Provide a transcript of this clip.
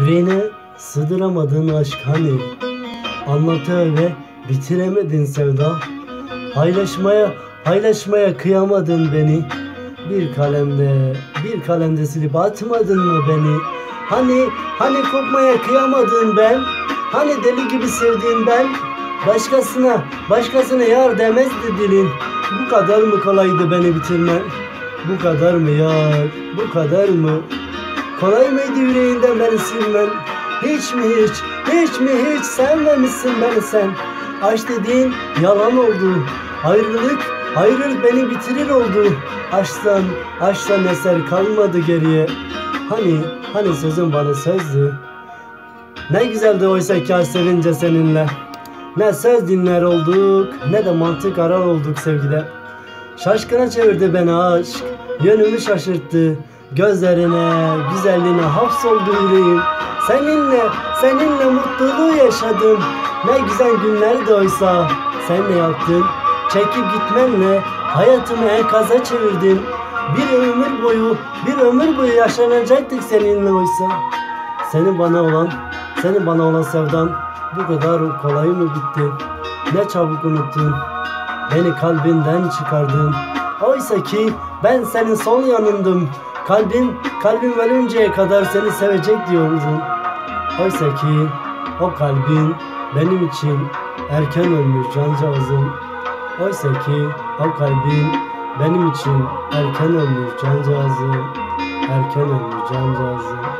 Yüreğine sığdıramadığın aşk hani? Anlatıyor ve bitiremedin sevda. Paylaşmaya, paylaşmaya kıyamadın beni. Bir kalemde, bir kalemde silip atmadın mı beni? Hani, hani kopmaya kıyamadın ben? Hani deli gibi sevdiğin ben? Başkasına, başkasına yar demezdi dilin. Bu kadar mı kolaydı beni bitirmen? Bu kadar mı yar, bu kadar mı Kolay mıydı yüreğinden beni silmen? Hiç mi hiç, hiç mi hiç sevmemişsin beni sen? Aşk dediğin yalan oldu. Ayrılık, ayrılık beni bitirir oldu. Aşktan, aşktan eser kalmadı geriye. Hani, hani sözün bana sözdü Ne güzeldi oysa ki sevince seninle. Ne söz dinler olduk ne de mantık arar olduk sevgide. Şaşkına çevirdi beni aşk Yönümü şaşırttı Gözlerine, güzelliğine hapsoldu yüreğim. Seninle, seninle mutluluğu yaşadım. Ne güzel günlerdi oysa. Sen ne yaptın? Çekip gitmenle Hayatımı enkaza çevirdin. Bir ömür boyu, bir ömür boyu yaşanacaktık seninle oysa. Senin bana olan, senin bana olan sevdan Bu kadar kolay mı bitti? Ne çabuk unuttun Beni kalbinden çıkardın. Oysa ki ben senin son yanındım Kalbin, kalbim ölünceye kadar seni sevecek diyordun. Oysa ki o kalbin benim için erken ölmüş cancağızım Oysa ki o kalbin benim için erken ölmüş cancağızım Erken ölmüş cancağızım